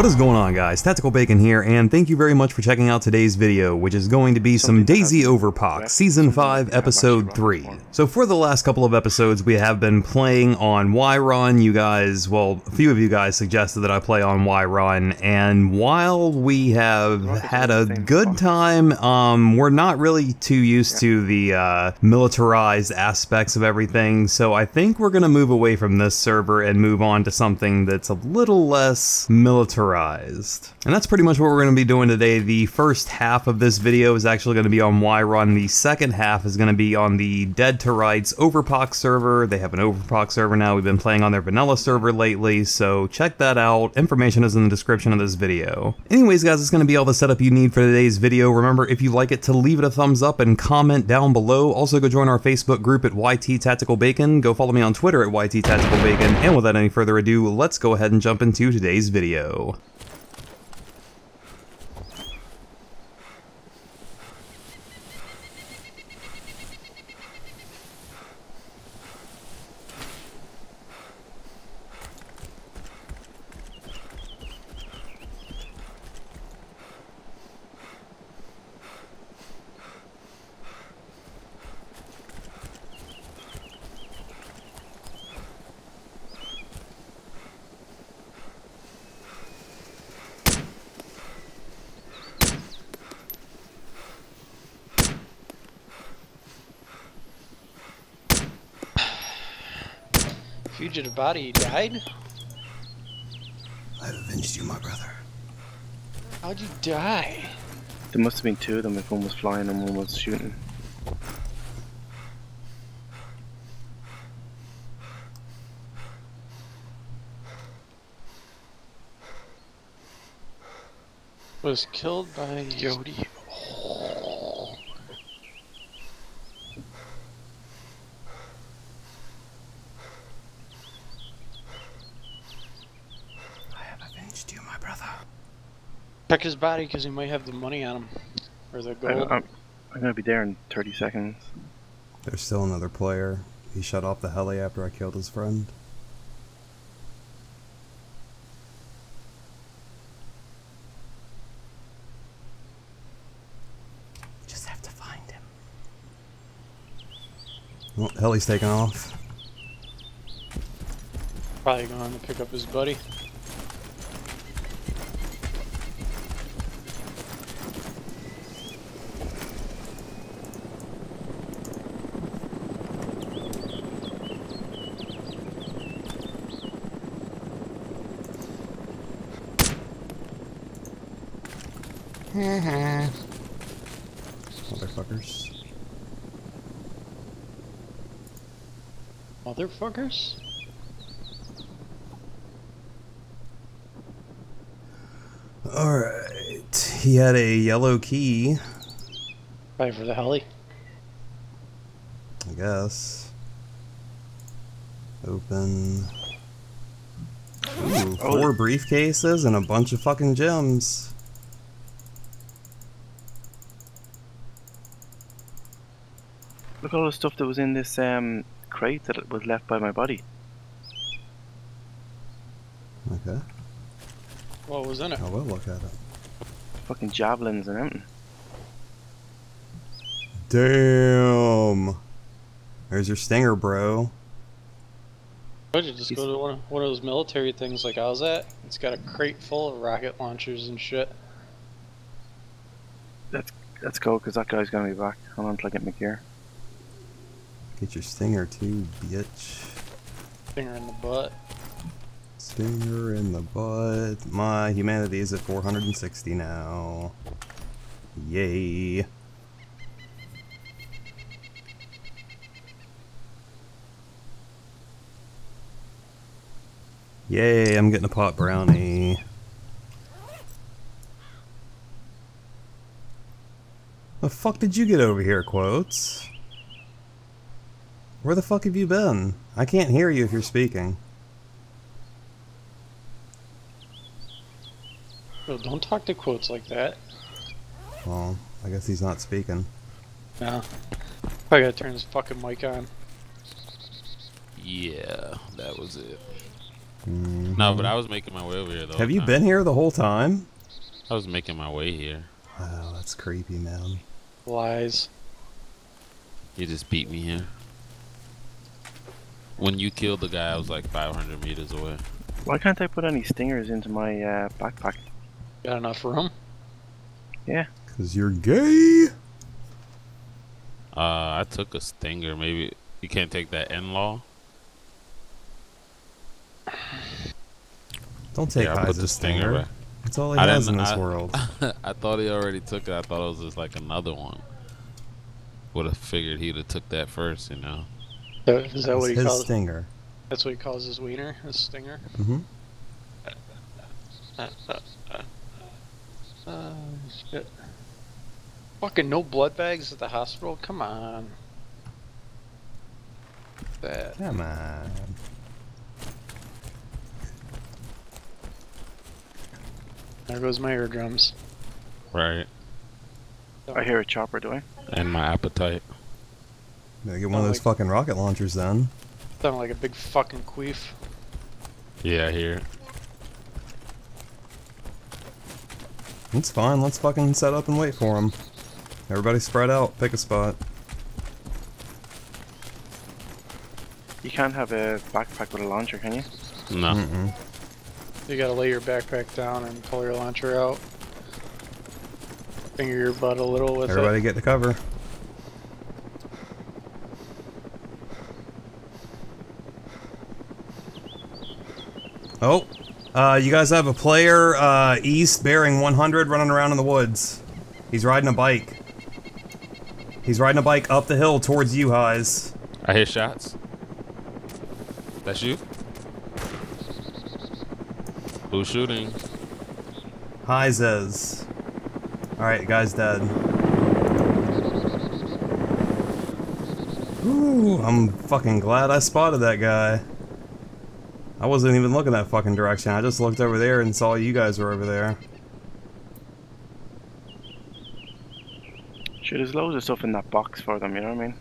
What is going on guys, Tactical Bacon here, and thank you very much for checking out today's video, which is going to be some DayZ Overpoch, Season 5, Episode 3. So for the last couple of episodes, we have been playing on yRun, you guys, well, a few of you guys suggested that I play on yRun, and while we have had a good time, um, we're not really too used to the uh, militarized aspects of everything, so I think we're going to move away from this server and move on to something that's a little less militarized And that's pretty much what we're going to be doing today. The first half of this video is actually going to be on yRun. The second half is going to be on the Dead to Rights Overpoch server. They have an Overpoch server now. We've been playing on their vanilla server lately, so check that out. Information is in the description of this video. Anyways, guys, it's going to be all the setup you need for today's video. Remember, if you like it, to leave it a thumbs up and comment down below. Also, go join our Facebook group at YT Tactical Bacon. Go follow me on Twitter at YT Tactical Bacon. And without any further ado, let's go ahead and jump into today's video. Fugitive body died? I've avenged you, my brother. How'd you die? There must have been two of them if one was flying and one was shooting. Was killed by Yodi. Check his body because he might have the money on him. Or the gold. I, I'm, I'm gonna be there in 30 seconds. There's still another player. He shut off the heli after I killed his friend. Just have to find him. Well, heli's taking off. Probably going to pick up his buddy. Motherfuckers. Motherfuckers? Alright. He had a yellow key. Right for the heli. I guess. Open. Ooh, Oh. four briefcases and a bunch of fucking gems. Look at all the stuff that was in this um, crate that was left by my body. Okay, What was in it? I will look at it. Fucking javelins and everything. Damn! There's your stinger, bro. Why'd you just go to one of, one of those military things like I was at? It's got a crate full of rocket launchers and shit. Let's go, because that guy's gonna be back. Hold on until I get my gear. Get your stinger too, bitch. Stinger in the butt. Stinger in the butt. My humanity is at 460 now. Yay. Yay, I'm getting a pot brownie. The fuck did you get over here, Quotes? Where the fuck have you been? I can't hear you if you're speaking. Bro, don't talk to quotes like that. Well, I guess he's not speaking. No. I gotta turn his fucking mic on. Yeah, that was it. Mm-hmm. No, but I was making my way over here though. Have you been here the whole time? I was making my way here. Wow, that's creepy, man. Lies. You just beat me here. When you killed the guy, I was like 500 meters away. Why can't I put any stingers into my uh, backpack? Got enough room? Yeah. Cause you're gay. Uh, I took a stinger. Maybe you can't take that in law. Don't take yeah, I put the stinger. back. That's all he I has in this I- world. I thought he already took it. I thought it was just like another one. Would have figured he'd have took that first, you know. So, is that It's what he his calls? stinger. That's what he calls his wiener, his stinger. hmm Uh, shit. Fucking no blood bags at the hospital. Come on. That. Come on. There goes my eardrums. Right. I hear a chopper, do I? And my appetite. Gotta get one of those like- fucking rocket launchers then. Sounded like a big fucking queef. Yeah, I hear. It's fine. Let's fucking set up and wait for him. Everybody spread out. Pick a spot. You can't have a backpack with a launcher, can you? No. Mm-mm. You gotta lay your backpack down and pull your launcher out. Finger your butt a little with Everybody it. get to cover. Oh, uh, you guys have a player uh, east bearing 100 running around in the woods. He's riding a bike. He's riding a bike up the hill towards you, Highs. I hear shots. That's you? Who's shooting? Highs is. Alright, guy's dead. Ooh, I'm fucking glad I spotted that guy. I wasn't even looking that fucking direction. I just looked over there and saw you guys were over there. Sure, there's loads of stuff in that box for them, you know what I mean?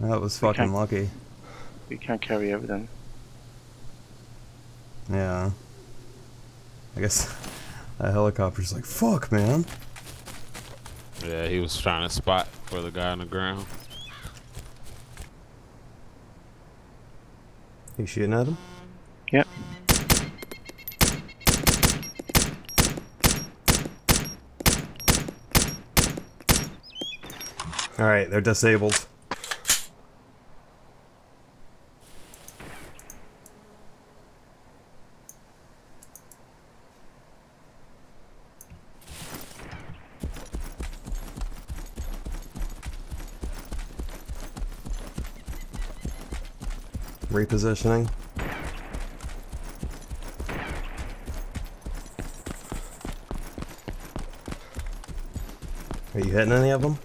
That was fucking can't- lucky. We can't carry everything. Yeah. I guess that helicopter's like, fuck, man. Yeah, he was trying to spot for the guy on the ground. You shooting at him? Yep. Alright, they're disabled. Repositioning. You hitting any of them?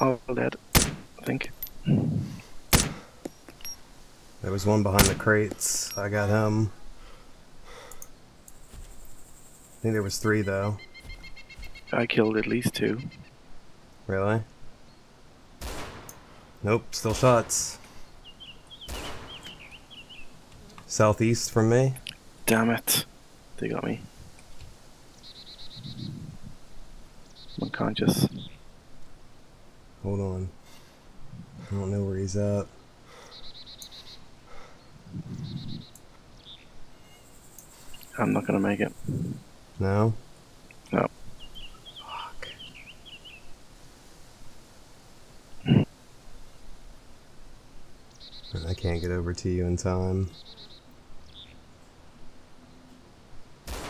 All dead, I think. There was one behind the crates. I got him. I think there was three though. I killed at least two. Really? Nope, still shots. Southeast from me. Damn it. They got me. I'm unconscious. Hold on. I don't know where he's at. I'm not gonna make it. No? No. Fuck. I can't get over to you in time.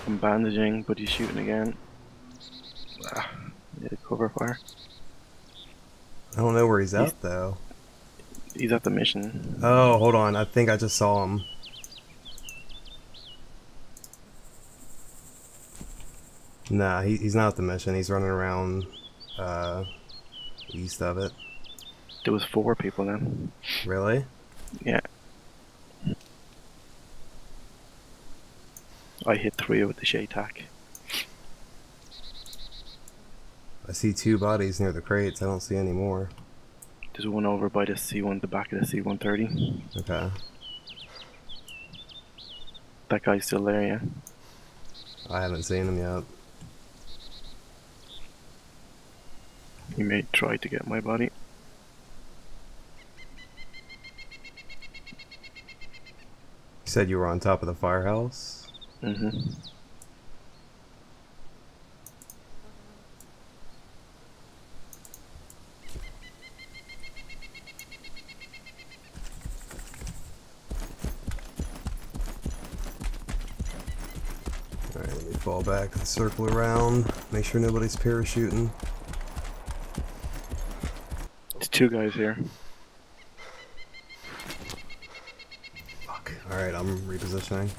I'm bandaging, but he's shooting again. Ah, need a cover fire. I don't know where he's at though. He's at the mission. Oh, hold on. I think I just saw him. Nah, he, he's not at the mission. He's running around uh, east of it. There was four people then. Really? Yeah. I hit three with the CheyTac. I see two bodies near the crates. I don't see any more. There's one over by the C1, the back of the C130. Okay. That guy's still there, yeah. I haven't seen him yet. He may try to get my body. You said you were on top of the firehouse? Mm-hmm. Alright, let me fall back and circle around. Make sure nobody's parachuting. There's two guys here. Fuck. Alright, I'm repositioning.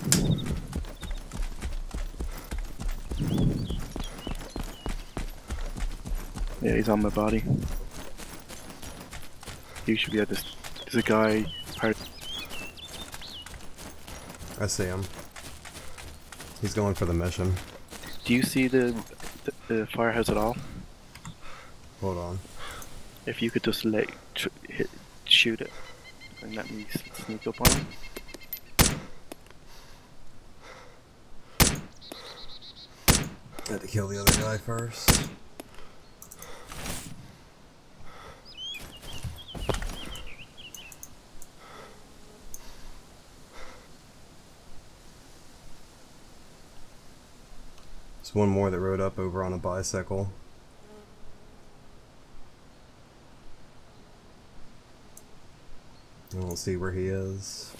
Yeah, he's on my body. You should be at this. There's a guy. I see him. He's going for the mission. Do you see the, the the firehouse at all? Hold on. If you could just let tr- hit, shoot it, and let me sneak up on him. Had to kill the other guy first. There's one more that rode up over on a bicycle. Don't see where he is.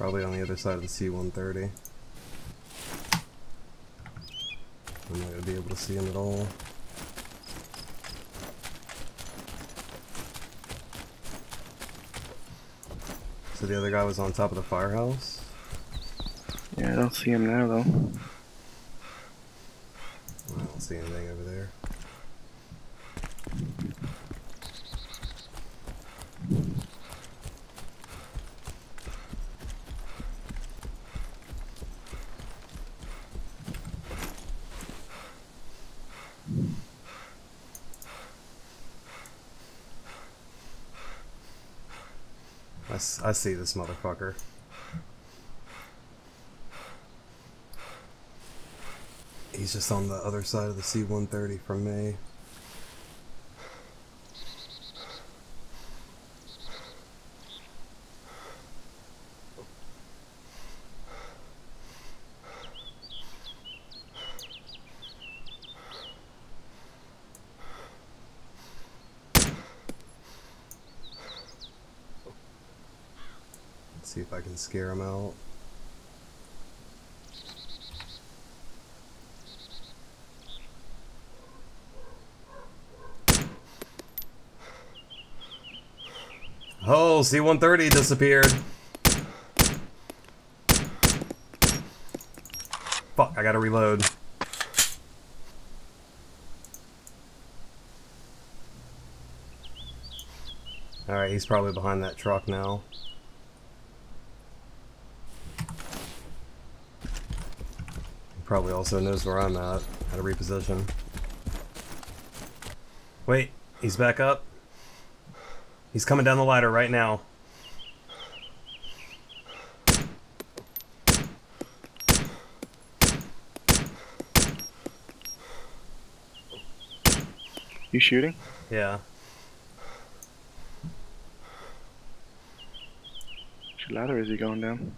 Probably on the other side of the C-130. I'm not gonna be able to see him at all. So the other guy was on top of the firehouse? Yeah, I don't see him now though. I don't see anything over there. I, see this motherfucker. He's just on the other side of the C-130 from me. See if I can scare him out. Oh, C-130 disappeared. Fuck, I gotta reload. Alright, he's probably behind that truck now. Probably also knows where I'm at. How to reposition. Wait, he's back up? He's coming down the ladder right now. You shooting? Yeah. Which ladder is he going down?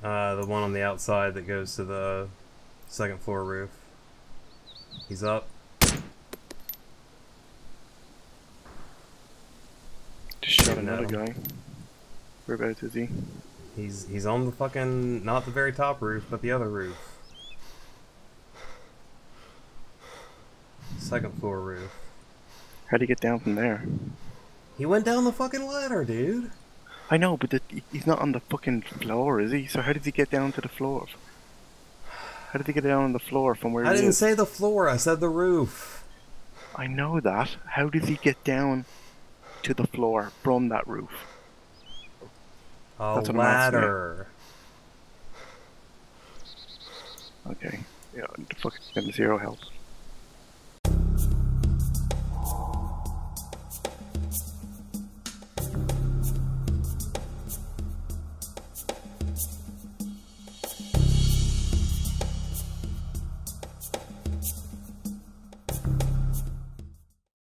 Uh, the one on the outside that goes to the second floor roof. He's up. Just shot another guy. Whereabouts is he? He's he's on the fucking not the very top roof, but the other roof. Second floor roof. How'd he get down from there? He went down the fucking ladder, dude. I know, but the, he's not on the fucking floor, is he? So how did he get down to the floor? How did he get down on the floor from where I didn't is? say the floor, I said the roof. I know that. How did he get down to the floor from that roof? A That's what I'm asking you. ladder. Okay. Yeah, fucking zero health.